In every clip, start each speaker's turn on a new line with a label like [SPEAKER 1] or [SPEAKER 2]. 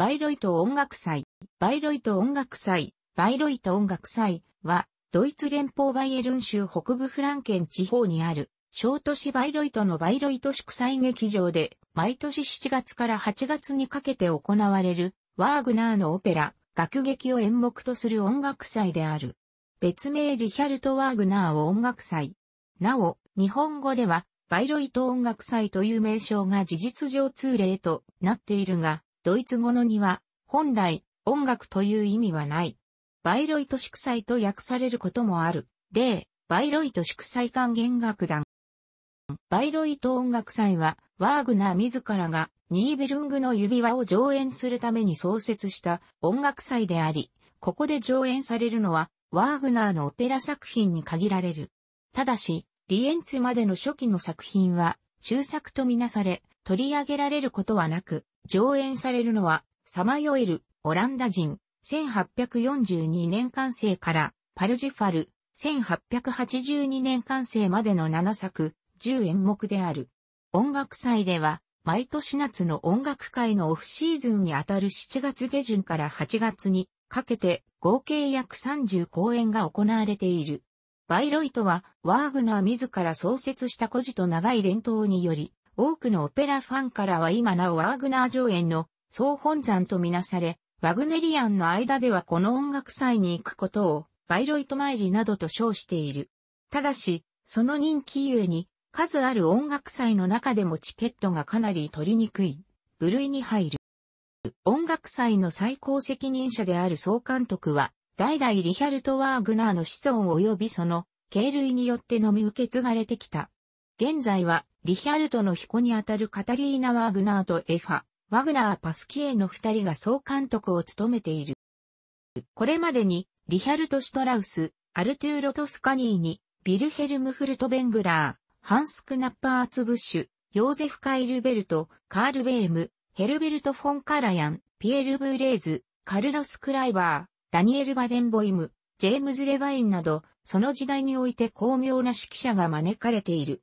[SPEAKER 1] バイロイト音楽祭。バイロイト音楽祭。バイロイト音楽祭は、ドイツ連邦バイエルン州北部フランケン地方にある、小都市バイロイトのバイロイト祝祭劇場で、毎年7月から8月にかけて行われる、ワーグナーのオペラ、楽劇を演目とする音楽祭である。別名リヒャルト・ワーグナーを音楽祭。なお、日本語では、バイロイト音楽祭という名称が事実上通例となっているが、ドイツ語のには、本来、音楽という意味はない。バイロイト祝祭と訳されることもある。例、バイロイト祝祭管弦楽団。バイロイト音楽祭は、ワーグナー自らが、ニーベルングの指輪を上演するために創設した音楽祭であり、ここで上演されるのは、ワーグナーのオペラ作品に限られる。ただし、リエンツまでの初期の作品は、中作とみなされ、取り上げられることはなく、上演されるのは、サマヨエル、オランダ人、1842年完成からパルジファル、1882年完成までの7作、10演目である。音楽祭では、毎年夏の音楽会のオフシーズンにあたる7月下旬から8月にかけて合計約30公演が行われている。バイロイトはワーグナー自ら創設した孤児と長い伝統により、多くのオペラファンからは今なおワーグナー上演の総本山とみなされ、ワグネリアンの間ではこの音楽祭に行くことをバイロイト参りなどと称している。ただし、その人気ゆえに数ある音楽祭の中でもチケットがかなり取りにくい部類に入る。音楽祭の最高責任者である総監督は、代々リヒャルト・ワーグナーの子孫及びその経類によってのみ受け継がれてきた。現在は、リヒャルトの彦にあたるカタリーナ・ワーグナーとエファ、ワグナー・パスキエの二人が総監督を務めている。これまでに、リヒャルト・シュトラウス、アルトゥーロ・トスカニーニ、ビルヘルム・フルトベングラー、ハンス・クナッパーツブッシュ、ヨーゼフ・カイルベルト、カール・ベーム、ヘルベルト・フォン・カラヤン、ピエル・ブーレーズ、カルロス・クライバー、ダニエル・バレンボイム、ジェームズ・レバインなど、その時代において巧妙な指揮者が招かれている。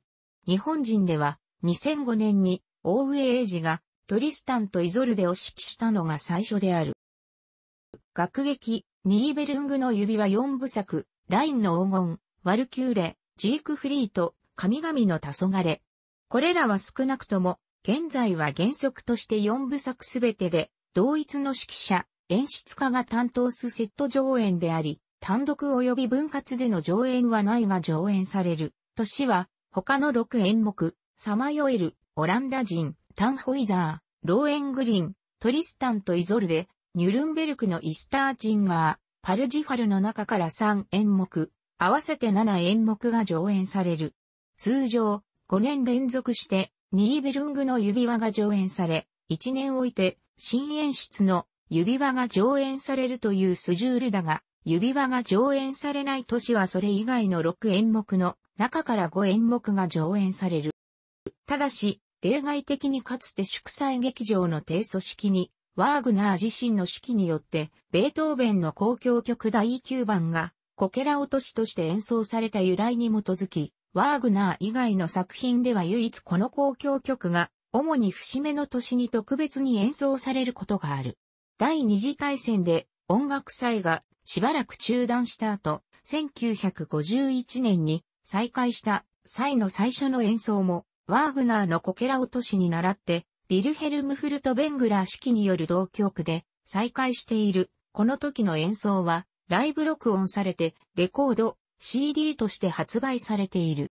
[SPEAKER 1] 日本人では、2005年に、大上英二が、トリスタンとイゾルデを指揮したのが最初である。楽劇、ニーベルングの指輪4部作、ラインの黄金、ワルキューレ、ジークフリート、神々の黄昏。これらは少なくとも、現在は原則として4部作すべてで、同一の指揮者、演出家が担当すセット上演であり、単独及び分割での上演はないが上演される。年は、他の6演目、サマヨエル、オランダ人、タンホイザー、ローエングリン、トリスタンとイゾルデ、ニュルンベルクのイスターチンガー、パルジファルの中から3演目、合わせて7演目が上演される。通常、5年連続して、ニーベルングの指輪が上演され、1年置いて、新演出の指輪が上演されるというスジュールだが、指輪が上演されない年はそれ以外の6演目の中から5演目が上演される。ただし、例外的にかつて祝祭劇場の低組織に、ワーグナー自身の指揮によって、ベートーベンの交響曲第9番が、コケラ落としとして演奏された由来に基づき、ワーグナー以外の作品では唯一この交響曲が、主に節目の年に特別に演奏されることがある。第二次大戦で音楽祭がしばらく中断した後、1951年に再開した際の最初の演奏もワーグナーのコケラ落としに倣って、ビルヘルムフルト・ベングラー式による同曲で再開している。この時の演奏は、ライブ録音されて、レコード、CD として発売されている。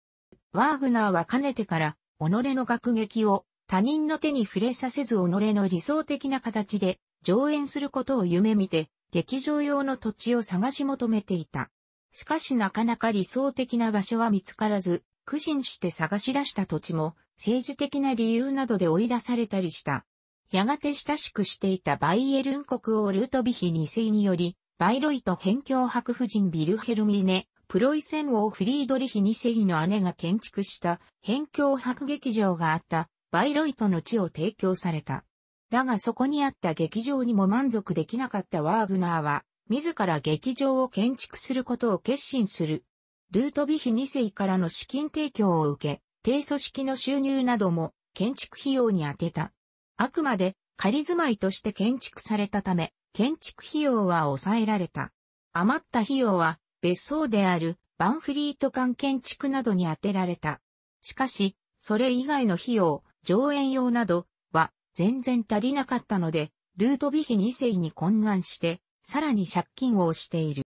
[SPEAKER 1] ワーグナーはかねてから、己の楽劇を他人の手に触れさせず己の理想的な形で上演することを夢見て、劇場用の土地を探し求めていた。しかしなかなか理想的な場所は見つからず、苦心して探し出した土地も政治的な理由などで追い出されたりした。やがて親しくしていたバイエルン国王ルートビヒ2世により、バイロイト辺境白夫人ビルヘルミネ、プロイセン王フリードリヒ2世の姉が建築した辺境白劇場があったバイロイトの地を提供された。だがそこにあった劇場にも満足できなかったワーグナーは、自ら劇場を建築することを決心する。ルートビヒ2世からの資金提供を受け、低組織の収入なども建築費用に充てた。あくまで仮住まいとして建築されたため、建築費用は抑えられた。余った費用は別荘であるバンフリート間建築などに充てられた。しかし、それ以外の費用、上演用などは全然足りなかったので、ルートビヒ2世に懇願して、さらに借金をしている。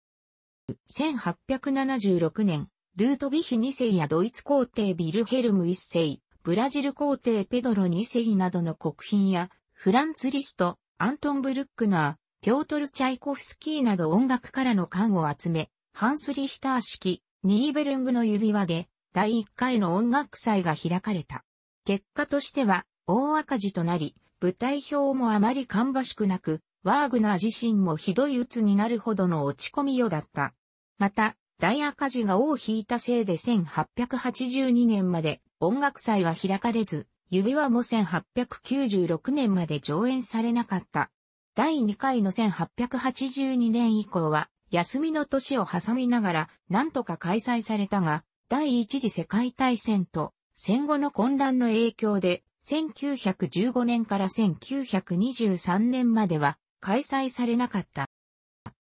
[SPEAKER 1] 1876年、ルートビヒ2世やドイツ皇帝ビルヘルム1世、ブラジル皇帝ペドロ2世などの国賓や、フランツ・リスト、アントン・ブルックナー、ピョートル・チャイコフスキーなど音楽からの感を集め、ハンス・リヒター式、ニーベルングの指輪で、第1回の音楽祭が開かれた。結果としては、大赤字となり、舞台表もあまり芳しくなく、ワーグナー自身もひどい鬱になるほどの落ち込みよだった。また、大赤字が尾を引いたせいで1882年まで音楽祭は開かれず、指輪も1896年まで上演されなかった。第2回の1882年以降は、休みの年を挟みながら、なんとか開催されたが、第一次世界大戦と戦後の混乱の影響で、1915年から1923年までは開催されなかった。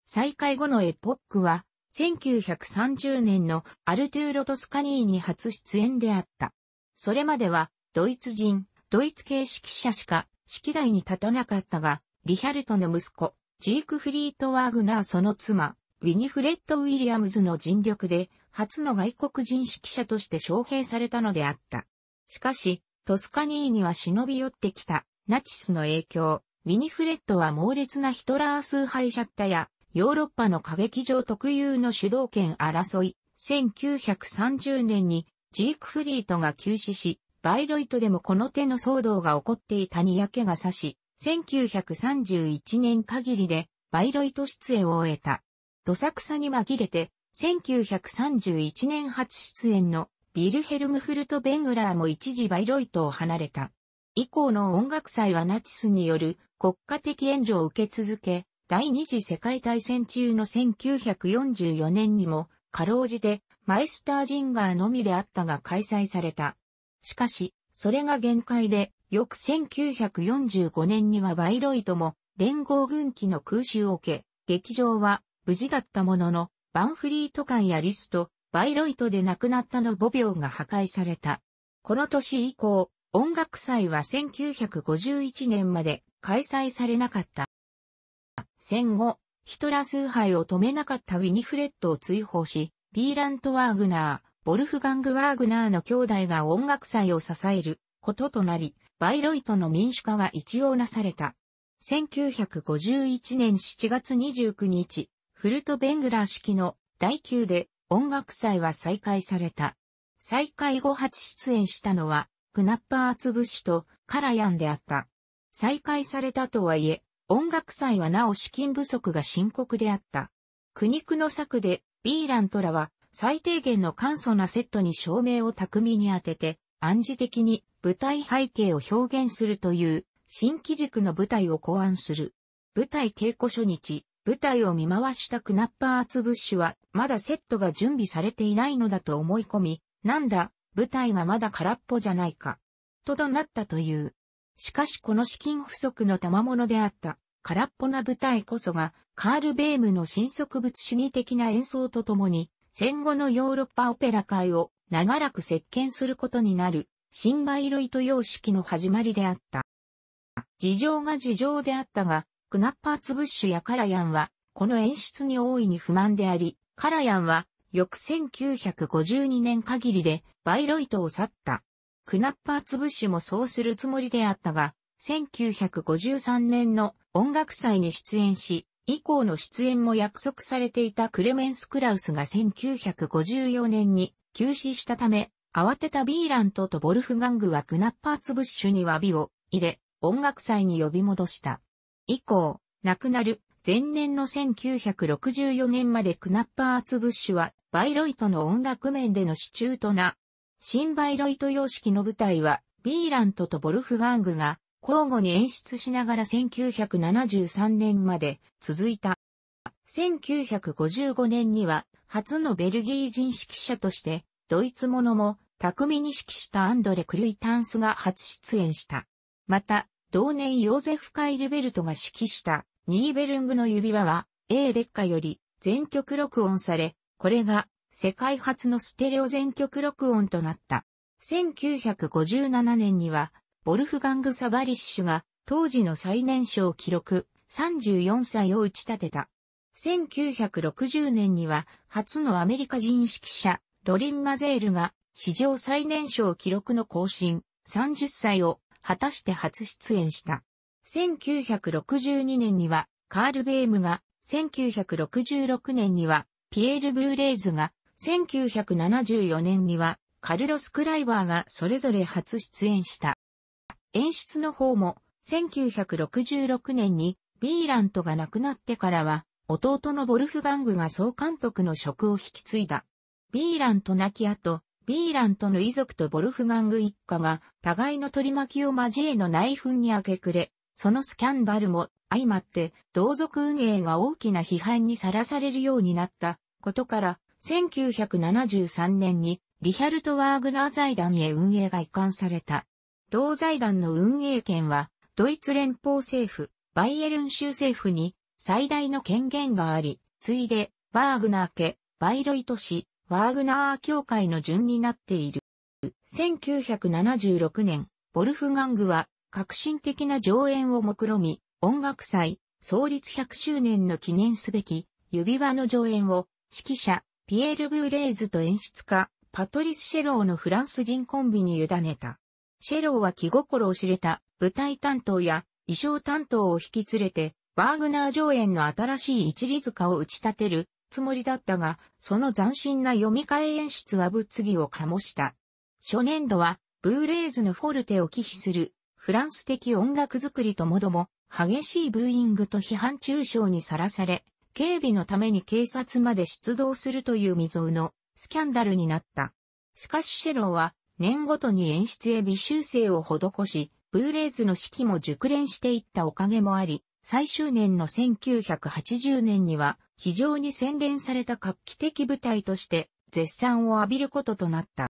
[SPEAKER 1] 再開後のエポックは、1930年のアルトゥーロ・トスカニーニ初出演であった。それまでは、ドイツ人、ドイツ系指揮者しか、指揮台に立たなかったが、リヒャルトの息子、ジークフリート・ワーグナーその妻、ウィニフレッド・ウィリアムズの尽力で、初の外国人指揮者として招聘されたのであった。しかし、トスカニーニは忍び寄ってきた、ナチスの影響、ウィニフレッドは猛烈なヒトラー崇拝者だったや、ヨーロッパの歌劇場特有の主導権争い、1930年にジークフリートが急死し、バイロイトでもこの手の騒動が起こっていたにやけがさし、1931年限りでバイロイト出演を終えた。どさくさに紛れて、1931年初出演のビルヘルム・フルト・ベングラーも一時バイロイトを離れた。以降の音楽祭はナチスによる国家的援助を受け続け、第二次世界大戦中の1944年にも、かろうじてマイスタージンガーのみであったが開催された。しかし、それが限界で、翌1945年にはバイロイトも連合軍機の空襲を受け、劇場は無事だったものの、バンフリート館やリスト、バイロイトで亡くなったの5秒が破壊された。この年以降、音楽祭は1951年まで開催されなかった。戦後、ヒトラー崇拝を止めなかったウィニフレッドを追放し、ピーラント・ワーグナー、ボルフガング・ワーグナーの兄弟が音楽祭を支えることとなり、バイロイトの民主化は一応なされた。1951年7月29日、フルト・ベングラー式の第9で音楽祭は再開された。再開後初出演したのは、クナッパーアツブッシュとカラヤンであった。再開されたとはいえ、音楽祭はなお資金不足が深刻であった。苦肉の策で、ビーラントらは最低限の簡素なセットに照明を巧みに当てて、暗示的に舞台背景を表現するという新機軸の舞台を考案する。舞台稽古初日、舞台を見回したクナッパーツブッシュは、まだセットが準備されていないのだと思い込み、なんだ、舞台がまだ空っぽじゃないか。と怒鳴ったという。しかしこの資金不足の賜物であった空っぽな舞台こそがカール・ベームの新植物主義的な演奏とともに戦後のヨーロッパオペラ界を長らく席巻することになる新バイロイト様式の始まりであった。事情が事情であったが、クナッパーツブッシュやカラヤンはこの演出に大いに不満であり、カラヤンは翌1952年限りでバイロイトを去った。クナッパーツブッシュもそうするつもりであったが、1953年の音楽祭に出演し、以降の出演も約束されていたクレメンス・クラウスが1954年に休止したため、慌てたビーラントとボルフガングはクナッパーツブッシュに詫びを入れ、音楽祭に呼び戻した。以降、亡くなる前年の1964年までクナッパーツブッシュはバイロイトの音楽面での支柱とな、新バイロイト様式の舞台は、ビーラントとボルフガングが交互に演出しながら1973年まで続いた。1955年には初のベルギー人指揮者としてドイツものも巧みに指揮したアンドレ・クルイタンスが初出演した。また、同年ヨーゼフ・カイルベルトが指揮したニーベルングの指輪は A 劣化より全曲録音され、これが世界初のステレオ全曲録音となった。1957年には、ボルフガング・サバリッシュが当時の最年少記録34歳を打ち立てた。1960年には初のアメリカ人指揮者ロリン・マゼールが史上最年少記録の更新30歳を果たして初出演した。1962年にはカール・ベームが、1966年にはピエール・ブーレーズが、1974年にはカルロス・クライバーがそれぞれ初出演した。演出の方も、1966年にビーラントが亡くなってからは、弟のボルフガングが総監督の職を引き継いだ。ビーラント亡き後、ビーラントの遺族とボルフガング一家が互いの取り巻きを交えの内紛に明け暮れ、そのスキャンダルも相まって同族運営が大きな批判にさらされるようになったことから、1973年にリヒャルト・ワーグナー財団へ運営が移管された。同財団の運営権は、ドイツ連邦政府、バイエルン州政府に最大の権限があり、ついで、ワーグナー家、バイロイト市、ワーグナー協会の順になっている。1976年、ボルフガングは革新的な上演を目論み、音楽祭、創立100周年の記念すべき指輪の上演を指揮者、ピエール・ブーレーズと演出家、パトリス・シェローのフランス人コンビに委ねた。シェローは気心を知れた舞台担当や衣装担当を引き連れて、ワーグナー上演の新しい一里塚を打ち立てるつもりだったが、その斬新な読み替え演出は物議を醸した。初年度は、ブーレーズのフォルテを忌避する、フランス的音楽作りともども、激しいブーイングと批判中傷にさらされ、警備のために警察まで出動するという未曾有のスキャンダルになった。しかしシェローは、年ごとに演出へ微修正を施し、ブーレーズの指揮も熟練していったおかげもあり、最終年の1980年には非常に洗練された画期的舞台として絶賛を浴びることとなった。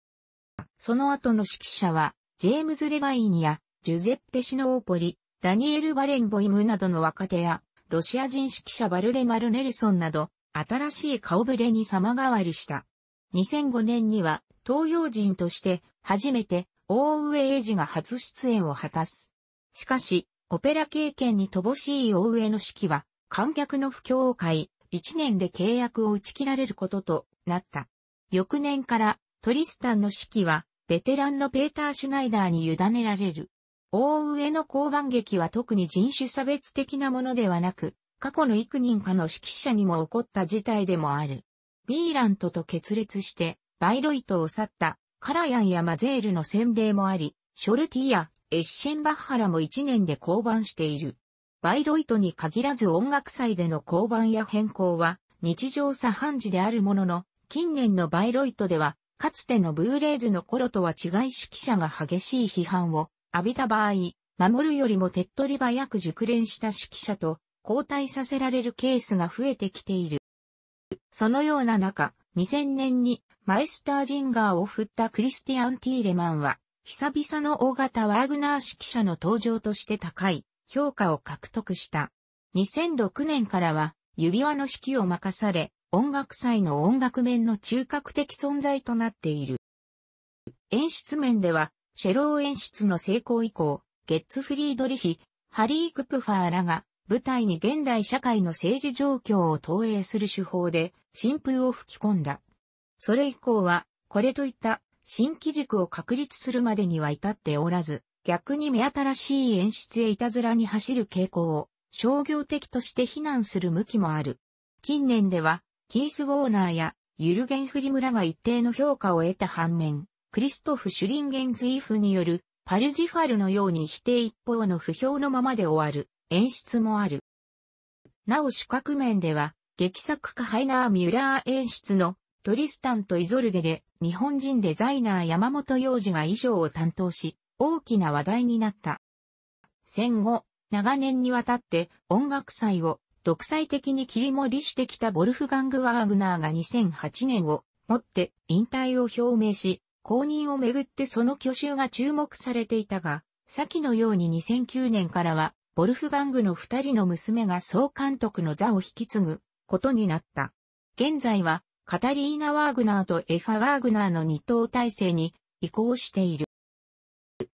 [SPEAKER 1] その後の指揮者は、ジェームズ・レバインやジュゼッペ・シノーポリ、ダニエル・バレンボイムなどの若手や、ロシア人指揮者バルデマル・ネルソンなど、新しい顔ぶれに様変わりした。2005年には、東洋人として初めて大上英二が初出演を果たす。しかし、オペラ経験に乏しい大上の指揮は、観客の不況を買い、1年で契約を打ち切られることとなった。翌年からトリスタンの指揮はベテランのペーター・シュナイダーに委ねられる。大上の交番劇は特に人種差別的なものではなく、過去の幾人かの指揮者にも起こった事態でもある。ビーラントと決裂してバイロイトを去ったカラヤンやマゼールの洗礼もあり、ショルティやエッシェンバッハラも1年で降板している。バイロイトに限らず音楽祭での交番や変更は日常茶飯事であるものの、近年のバイロイトでは、かつてのブーレーズの頃とは違い指揮者が激しい批判を浴びた場合、守るよりも手っ取り早く熟練した指揮者と交代させられるケースが増えてきている。そのような中、2000年にマイスタージンガーを振ったクリスティアン・ティーレマンは、久々の大型ワーグナー指揮者の登場として高い評価を獲得した。2006年からは指輪の指揮を任され、音楽祭の音楽面の中核的存在となっている。演出面では、シェロー演出の成功以降、ゲッツフリードリヒ、ハリー・クプファーらが舞台に現代社会の政治状況を投影する手法で新風を吹き込んだ。それ以降は、これといった新機軸を確立するまでには至っておらず、逆に目新しい演出へいたずらに走る傾向を商業的として非難する向きもある。近年では、キース・ウォーナーやユルゲン・フリムらが一定の評価を得た反面、クリストフ・シュリンゲンズイフによるパルジファルのように否定一方の不評のままで終わる演出もある。なお主角面では、劇作家ハイナー・ミュラー演出のトリスタンとイゾルデで日本人デザイナー山本洋二が衣装を担当し、大きな話題になった。戦後、長年にわたって音楽祭を独裁的に切り盛りしてきたボルフガング・ワーグナーが2008年をもって引退を表明し、公認をめぐってその去就が注目されていたが、先のように2009年からは、ボルフガングの二人の娘が総監督の座を引き継ぐことになった。現在は、カタリーナ・ワーグナーとエファ・ワーグナーの二等体制に移行している。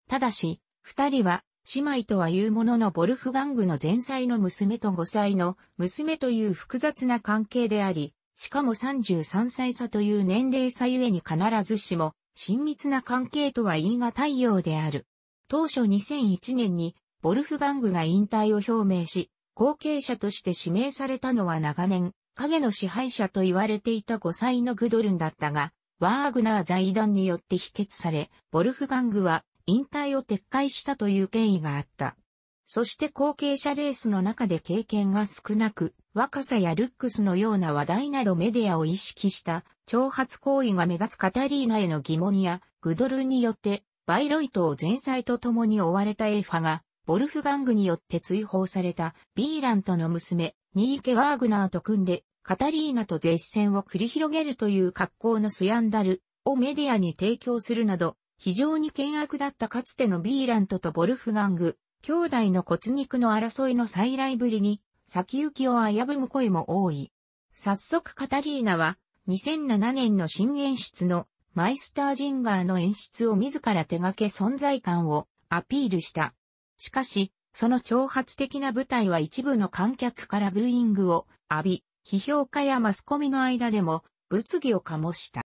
[SPEAKER 1] ただし、二人は、姉妹とはいうもののボルフガングの前妻の娘と5歳の娘という複雑な関係であり、しかも33歳差という年齢差ゆえに必ずしも親密な関係とは言い難いようである。当初2001年にボルフガングが引退を表明し、後継者として指名されたのは長年、影の支配者と言われていた5歳のグドルンだったが、ワーグナー財団によって否決され、ボルフガングは引退を撤回したという経緯があった。そして後継者レースの中で経験が少なく、若さやルックスのような話題などメディアを意識した挑発行為が目立つカタリーナへの疑問や、グドルによってバイロイトを前妻と共に追われたエーファが、ボルフガングによって追放されたビーラントの娘、ニーケ・ワーグナーと組んで、カタリーナと絶戦を繰り広げるという格好のスヤンダルをメディアに提供するなど、非常に険悪だったかつてのビーラントとボルフガング、兄弟の骨肉の争いの再来ぶりに、先行きを危ぶむ声も多い。早速カタリーナは、2007年の新演出のマイスタージンガーの演出を自ら手掛け存在感をアピールした。しかし、その挑発的な舞台は一部の観客からブーイングを浴び、批評家やマスコミの間でも物議を醸した。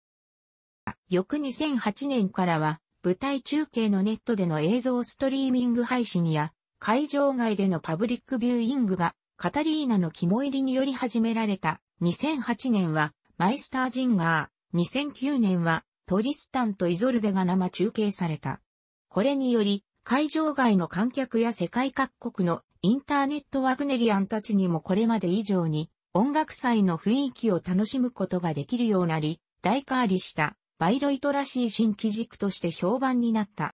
[SPEAKER 1] 翌2008年からは舞台中継のネットでの映像ストリーミング配信や会場外でのパブリックビューイングがカタリーナの肝入りにより始められた。2008年はマイスタージンガー、2009年はトリスタンとイゾルデが生中継された。これにより会場外の観客や世界各国のインターネットワグネリアンたちにもこれまで以上に音楽祭の雰囲気を楽しむことができるようになり、大変わりしたバイロイトらしい新機軸として評判になった。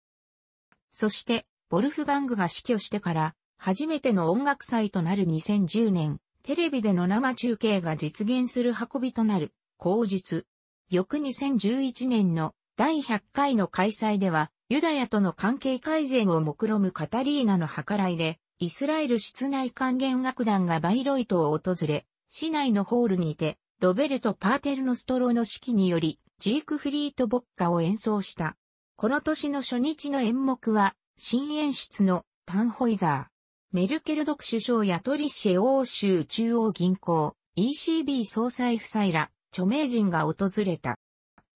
[SPEAKER 1] そして、ボルフガングが死去してから、初めての音楽祭となる2010年、テレビでの生中継が実現する運びとなる、口述。翌2011年の第100回の開催では、ユダヤとの関係改善を目論むカタリーナの計らいで、イスラエル室内管弦楽団がバイロイトを訪れ、市内のホールにて、ロベルト・パーテルノストロの指揮により、ジークフリート・ボッカを演奏した。この年の初日の演目は、新演出のタンホイザー。メルケルド首相やトリシェ欧州中央銀行、ECB 総裁夫妻ら、著名人が訪れた。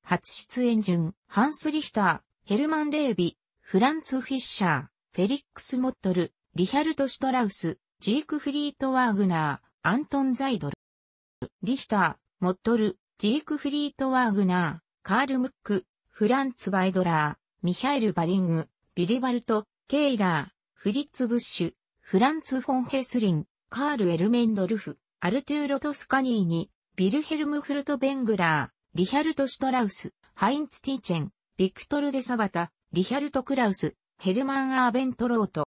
[SPEAKER 1] 初出演順、ハンス・リヒター、ヘルマン・レービ、フランツ・フィッシャー、フェリックス・モットル、リヒャルト・シュトラウス、ジークフリート・ワーグナー、アントン・ザイドル。リヒター、モットル、ジークフリート・ワーグナー、カール・ムック、フランツ・バイドラー、ミハエル・バリング、ビリバルト、ケイラー、フリッツ・ブッシュ、フランツ・フォン・ヘスリン、カール・エルメンドルフ、アルトゥーロ・トスカニーニ、ビルヘルム・フルト・ベングラー、リヒャルト・シュトラウス、ハインツ・ティーチェン、ビクトル・デ・サバタ、リヒャルト・クラウス、ヘルマン・アーベントロート、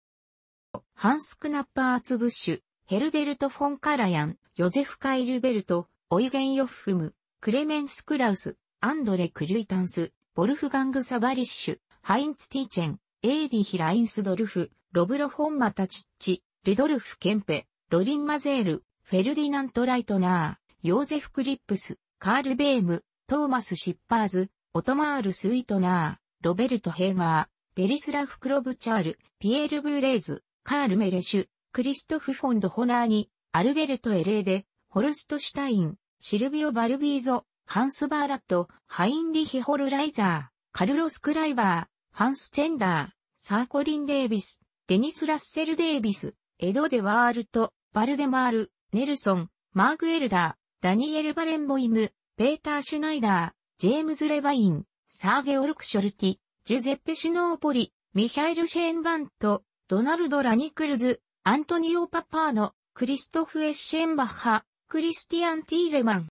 [SPEAKER 1] ハンス・クナッパーツブッシュ、ヘルベルト・フォン・カラヤン、ヨゼフ・カイルベルト、オイゲン・ヨッフム、クレメンス・クラウス、アンドレ・クルイタンス、ボルフガング・サバリッシュ、ハインツ・ティーティエン、エーリヒ・ラインスドルフ、ロブロ・フォン・マタチッチ、ルドルフ・ケンペ、ロリン・マゼール、フェルディナント・ライトナー、ヨーゼフ・クリップス、カール・ベーム、トーマス・シッパーズ、オトマール・スイートナー、ロベルト・ヘーガー、ベリスラフ・クロブチャール、ピエール・ブーレーズ、カール・メレス、クリストフ・フォン・ドホナーニ、アルベルト・エレーデ、ホルスト・シュタイン、シルビオ・バルビーゾ、ハンス・バラット、ハインリヒ・ホルライザー、カルロス・クライバー、ハンス・ツェンダー、サーコリン・デイビス、デニス・ラッセル・デイビス、エド・デ・ワールト、バルデマール・ネルソン、マーク・エルダー、ダニエル・バレンボイム、ペーター・シュナイダー、ジェームズ・レバイン、サー・ゲオルク・ショルティ、ジュゼッペ・シノーポリ、ミハイル・シェーンバント、ドナルド・ラニクルズ、アントニオ・パパーノ、クリストフ・エッシェンバッハ、クリスティアン・ティーレマン、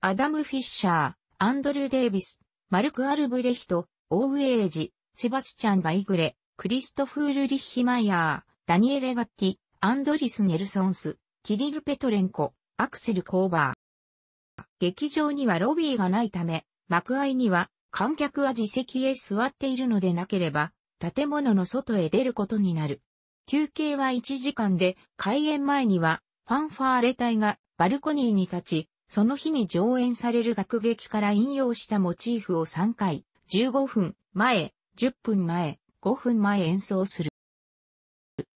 [SPEAKER 1] アダム・フィッシャー、アンドルー・デイビス、マルク・アルブレヒト、オーウェージ、セバスチャン・バイグレ、クリストフ・ウルリッヒ・マイヤー、ダニエレ・ガッティ、アンドリス・ネルソンス、キリル・ペトレンコ、アクセル・コーバー。劇場にはロビーがないため、幕間には観客は自席へ座っているのでなければ、建物の外へ出ることになる。休憩は1時間で、開演前には、ファンファーレ隊がバルコニーに立ち、その日に上演される楽劇から引用したモチーフを3回、15分前、10分前、5分前演奏する。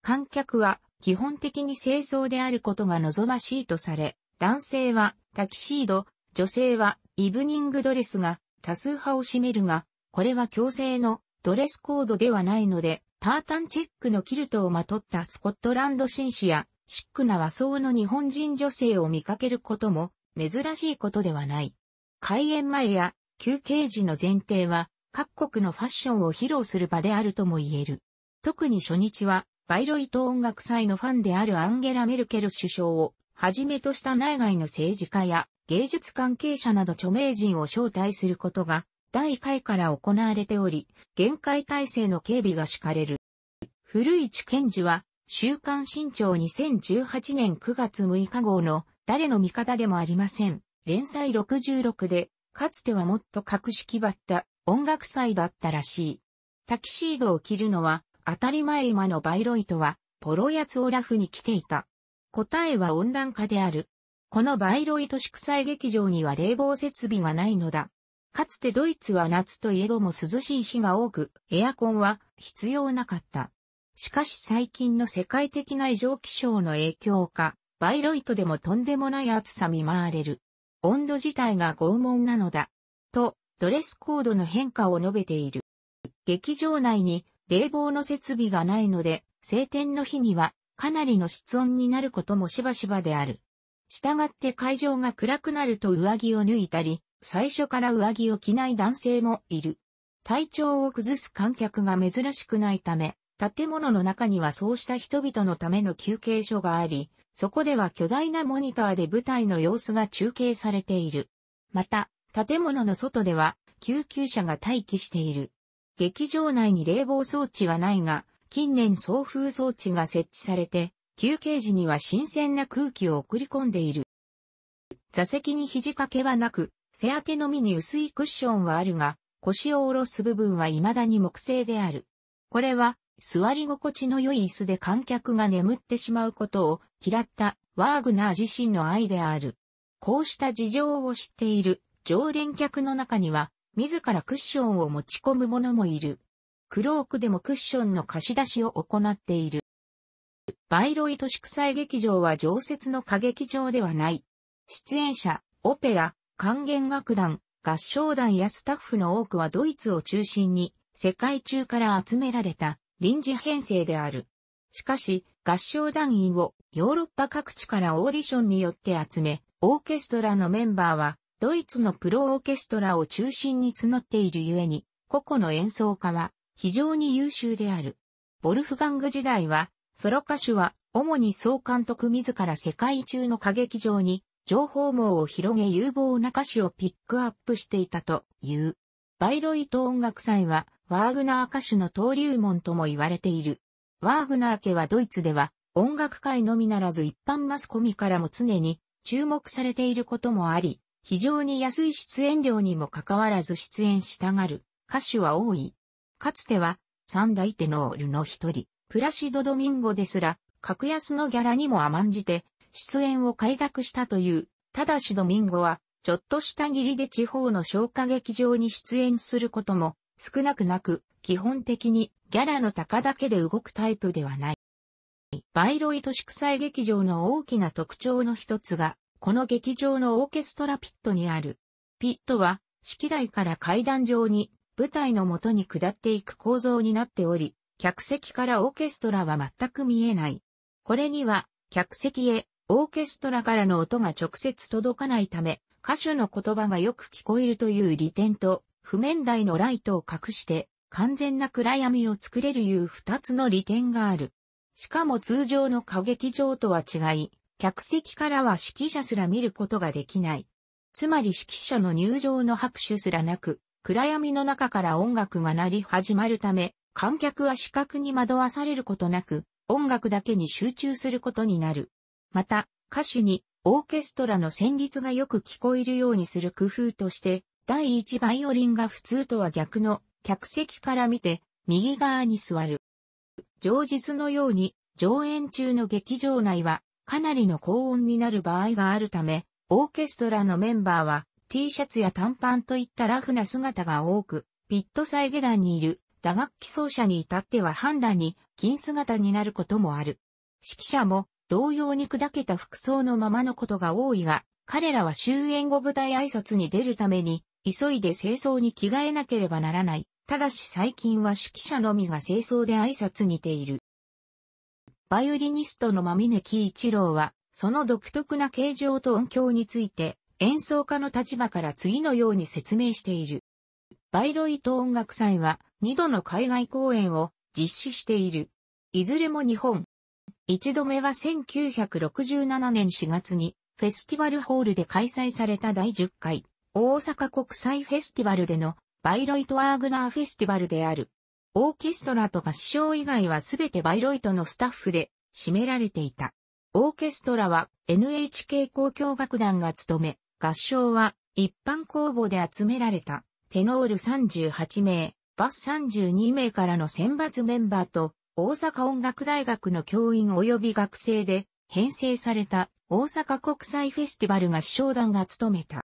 [SPEAKER 1] 観客は基本的に清掃であることが望ましいとされ、男性はタキシード、女性はイブニングドレスが多数派を占めるが、これは強制のドレスコードではないので、タータンチェックのキルトをまとったスコットランド紳士や、シックな和装の日本人女性を見かけることも珍しいことではない。開演前や休憩時の前提は各国のファッションを披露する場であるとも言える。特に初日はバイロイト音楽祭のファンであるアンゲラ・メルケル首相をはじめとした内外の政治家や芸術関係者など著名人を招待することが第1回から行われており、限界体制の警備が敷かれる。古市健二は、週刊新潮2018年9月6日号の誰の味方でもありません。連載66で、かつてはもっと格式ばった音楽祭だったらしい。タキシードを着るのは当たり前今のバイロイトはポロヤツオラフに来ていた。答えは温暖化である。このバイロイト祝祭劇場には冷房設備がないのだ。かつてドイツは夏といえども涼しい日が多く、エアコンは必要なかった。しかし最近の世界的な異常気象の影響か、バイロイトでもとんでもない暑さ見舞われる。温度自体が拷問なのだ。と、ドレスコードの変化を述べている。劇場内に冷房の設備がないので、晴天の日にはかなりの室温になることもしばしばである。したがって会場が暗くなると上着を脱いだり、最初から上着を着ない男性もいる。体調を崩す観客が珍しくないため、建物の中にはそうした人々のための休憩所があり、そこでは巨大なモニターで舞台の様子が中継されている。また、建物の外では救急車が待機している。劇場内に冷房装置はないが、近年送風装置が設置されて、休憩時には新鮮な空気を送り込んでいる。座席に肘掛けはなく、背当てのみに薄いクッションはあるが、腰を下ろす部分は未だに木製である。これは、座り心地の良い椅子で観客が眠ってしまうことを嫌ったワーグナー自身の愛である。こうした事情を知っている常連客の中には、自らクッションを持ち込む者もいる。クロークでもクッションの貸し出しを行っている。バイロイト祝祭劇場は常設の歌劇場ではない。出演者、オペラ、管弦楽団、合唱団やスタッフの多くはドイツを中心に世界中から集められた臨時編成である。しかし、合唱団員をヨーロッパ各地からオーディションによって集め、オーケストラのメンバーはドイツのプロオーケストラを中心に募っているゆえに、個々の演奏家は非常に優秀である。ボルフガング時代は、ソロ歌手は主に総監督自ら世界中の歌劇場に情報網を広げ有望な歌詞をピックアップしていたという。バイロイト音楽祭は、ワーグナー歌手の登竜門とも言われている。ワーグナー家はドイツでは、音楽界のみならず一般マスコミからも常に注目されていることもあり、非常に安い出演料にもかかわらず出演したがる歌手は多い。かつては、三大テノールの一人、プラシド・ドミンゴですら、格安のギャラにも甘んじて、出演を快諾したという、ただしドミンゴは、ちょっとした義理で地方の消化劇場に出演することも少なくなく、基本的にギャラの高だけで動くタイプではない。バイロイト祝祭劇場の大きな特徴の一つが、この劇場のオーケストラピットにある。ピットは、式台から階段上に舞台の元に下っていく構造になっており、客席からオーケストラは全く見えない。これには、客席へオーケストラからの音が直接届かないため、歌手の言葉がよく聞こえるという利点と、譜面台のライトを隠して、完全な暗闇を作れるいう二つの利点がある。しかも通常の歌劇場とは違い、客席からは指揮者すら見ることができない。つまり指揮者の入場の拍手すらなく、暗闇の中から音楽が鳴り始まるため、観客は視覚に惑わされることなく、音楽だけに集中することになる。また、歌手にオーケストラの旋律がよく聞こえるようにする工夫として、第一バイオリンが普通とは逆の客席から見て右側に座る。上日のように上演中の劇場内はかなりの高温になる場合があるため、オーケストラのメンバーは T シャツや短パンといったラフな姿が多く、ピット再下段にいる打楽器奏者に至っては判断に金姿になることもある。指揮者も同様に砕けた服装のままのことが多いが、彼らは終演後舞台挨拶に出るために、急いで清掃に着替えなければならない。ただし最近は指揮者のみが清掃で挨拶にている。バイオリニストの真峰木一郎は、その独特な形状と音響について、演奏家の立場から次のように説明している。バイロイト音楽祭は2度の海外公演を実施している。いずれも日本。一度目は1967年4月にフェスティバルホールで開催された第10回大阪国際フェスティバルでのバイロイトワーグナーフェスティバルである。オーケストラと合唱以外はすべてバイロイトのスタッフで占められていた。オーケストラは NHK 交響楽団が務め、合唱は一般公募で集められた。テノール38名、バス32名からの選抜メンバーと、大阪音楽大学の教員及び学生で編成された大阪国際フェスティバル合唱団が務めた。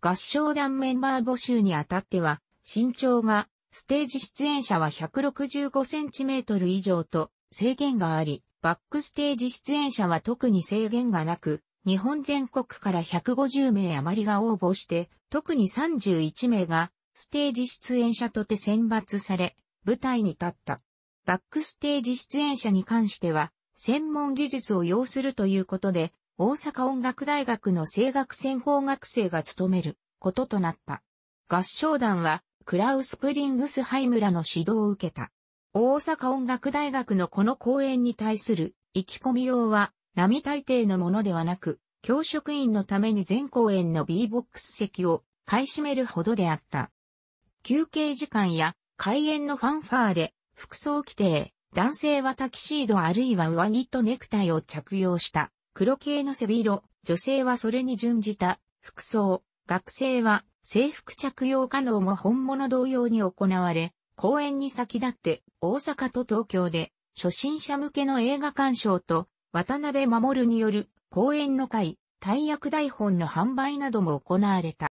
[SPEAKER 1] 合唱団メンバー募集にあたっては、身長がステージ出演者は165センチメートル以上と制限があり、バックステージ出演者は特に制限がなく、日本全国から150名余りが応募して、特に31名がステージ出演者とて選抜され、舞台に立った。バックステージ出演者に関しては、専門技術を要するということで、大阪音楽大学の声楽専攻学生が務めることとなった。合唱団は、クラウスプリングスハイムらの指導を受けた。大阪音楽大学のこの公演に対する意気込みようは、並大抵のものではなく、教職員のために全公演の B ボックス席を買い占めるほどであった。休憩時間や開演のファンファーレ、服装規定、男性はタキシードあるいは上着とネクタイを着用した黒系の背広、女性はそれに準じた服装、学生は制服着用可能も本物同様に行われ、公演に先立って大阪と東京で初心者向けの映画鑑賞と渡辺護による講演の会、大役台本の販売なども行われた。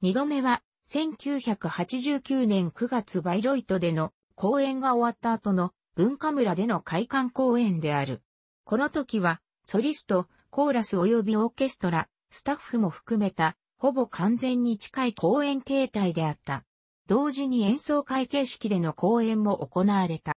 [SPEAKER 1] 二度目は、1989年9月バイロイトでの講演が終わった後の文化村での開館公演である。この時は、ソリスト、コーラス及びオーケストラ、スタッフも含めた、ほぼ完全に近い公演形態であった。同時に演奏会形式での公演も行われた。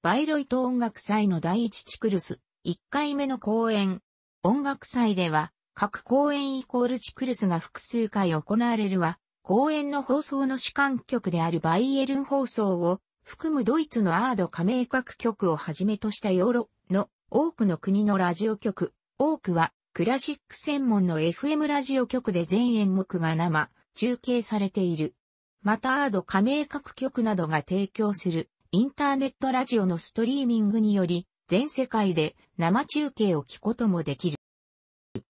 [SPEAKER 1] バイロイト音楽祭の第一チクルス、1回目の公演。音楽祭では、各公演イコールチクルスが複数回行われるわ、公演の放送の主観局であるバイエルン放送を含むドイツのアード加盟各局をはじめとしたヨーロの多くの国のラジオ局、多くはクラシック専門の FM ラジオ局で全演目が生、中継されている。またアード加盟各局などが提供するインターネットラジオのストリーミングにより全世界で生中継を聞くこともできる。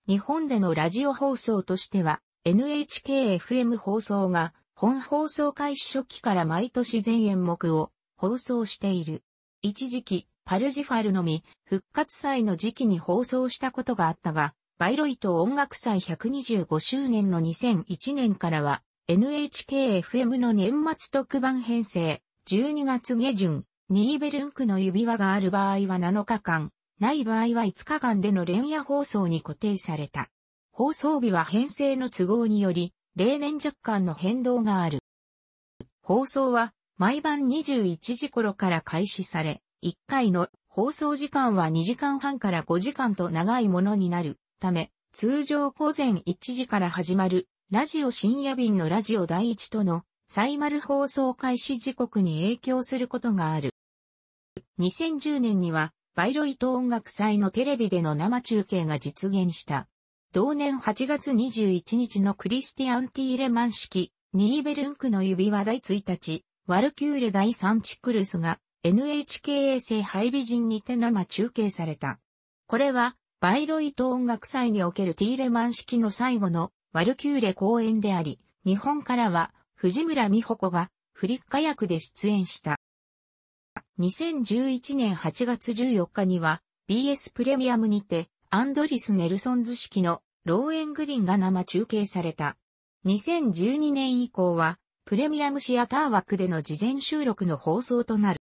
[SPEAKER 1] 日本でのラジオ放送としては、NHKFM 放送が本放送開始初期から毎年全演目を放送している。一時期、パルジファルのみ復活祭の時期に放送したことがあったが、バイロイト音楽祭125周年の2001年からは NHKFM の年末特番編成12月下旬ニーベルンクの指輪がある場合は7日間、ない場合は5日間での連夜放送に固定された。放送日は編成の都合により、例年若干の変動がある。放送は毎晩21時頃から開始され、1回の放送時間は2時間半から5時間と長いものになるため、通常午前1時から始まるラジオ深夜便のラジオ第一とのサイマル放送開始時刻に影響することがある。2010年には、バイロイト音楽祭のテレビでの生中継が実現した。同年8月21日のクリスティアン・ティーレマン式、ニーベルンクの指輪第1日、ワルキューレ第3チクルスが NHK 衛星ハイビジンにて生中継された。これは、バイロイト音楽祭におけるティーレマン式の最後のワルキューレ公演であり、日本からは藤村美穂子がフリッカ役で出演した。2011年8月14日には BS プレミアムにてアンドリス・ネルソンズ式のローエングリンが生中継された。2012年以降はプレミアムシアター枠での事前収録の放送となる。